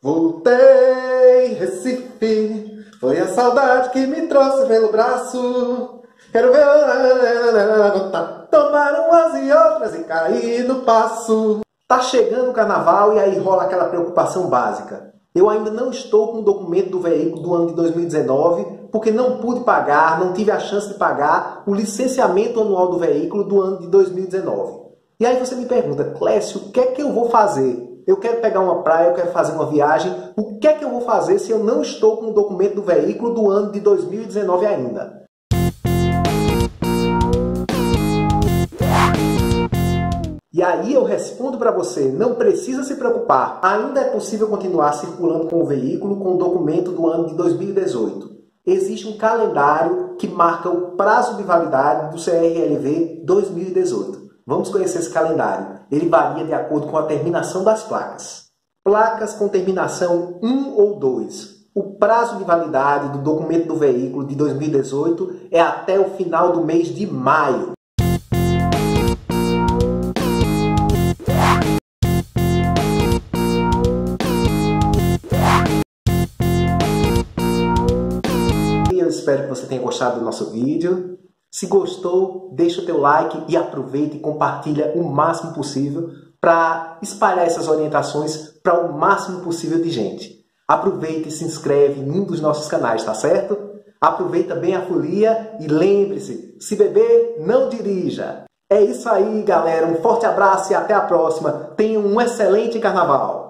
Voltei, Recife, foi a saudade que me trouxe pelo braço. Quero ver tomar umas e outras e cair no passo. Tá chegando o carnaval e aí rola aquela preocupação básica. Eu ainda não estou com o documento do veículo do ano de 2019 porque não pude pagar, não tive a chance de pagar o licenciamento anual do veículo do ano de 2019. E aí você me pergunta, Clécio, o que é que eu vou fazer? Eu quero pegar uma praia, eu quero fazer uma viagem, o que é que eu vou fazer se eu não estou com o documento do veículo do ano de 2019 ainda? E aí eu respondo para você, não precisa se preocupar, ainda é possível continuar circulando com o veículo com o documento do ano de 2018. Existe um calendário que marca o prazo de validade do CRLV 2018. Vamos conhecer esse calendário. Ele varia de acordo com a terminação das placas. Placas com terminação 1 ou 2. O prazo de validade do documento do veículo de 2018 é até o final do mês de maio. Eu espero que você tenha gostado do nosso vídeo. Se gostou, deixa o teu like e aproveita e compartilha o máximo possível para espalhar essas orientações para o máximo possível de gente. Aproveita e se inscreve em um dos nossos canais, tá certo? Aproveita bem a folia e lembre-se, se beber, não dirija. É isso aí, galera. Um forte abraço e até a próxima. Tenham um excelente carnaval.